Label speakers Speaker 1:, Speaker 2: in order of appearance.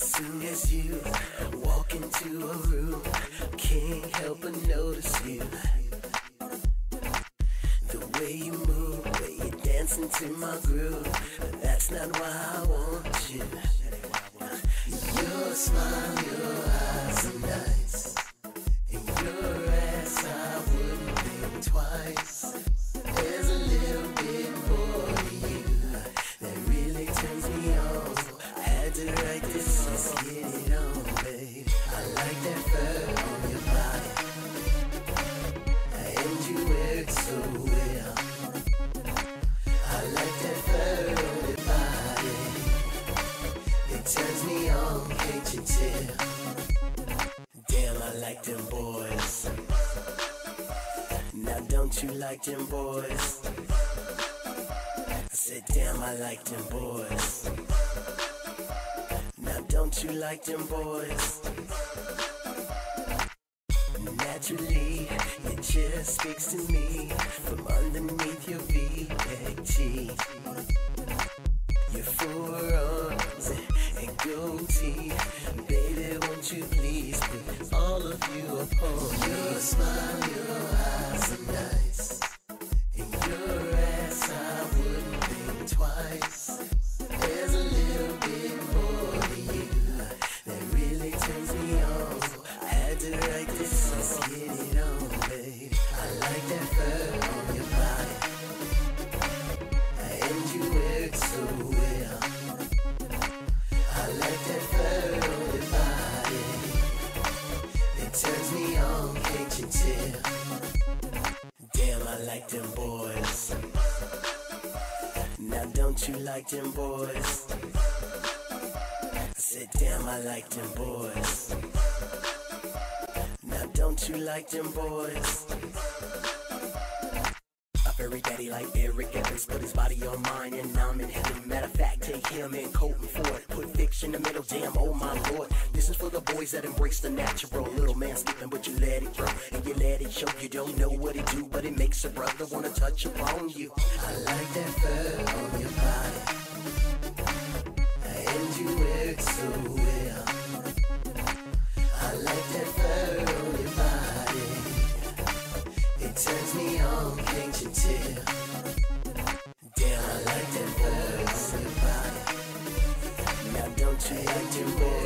Speaker 1: As soon as you walk into a room, can't help but notice you. The way you move, the way you dance into my groove, that's not why I want you. Your smile, your Turns me on, can't you tell? Damn, I like them boys. Now don't you like them boys? I said, damn, I like them boys. Now don't you like them boys? Naturally, it just speaks to me from underneath your VAT. Turns me on, can't you tell? Damn, I like them boys. Now don't you like them boys? I said, damn, I like them boys. Now don't you like them boys? Fairy daddy like Eric Evans put his body on mine and I'm in heaven. Matter of fact, take him and Colton Ford. Put fiction in the middle, damn, oh my lord. For the boys that embrace the natural. Little man skipping, but you let it grow and you let it show. You don't know what it do, but it makes a brother wanna touch upon you. I like that fur on your body, and you wear it so well. I like that fur on your body. It turns me on, can't you tell? Damn, I like that fur on your body. Now don't you like them boys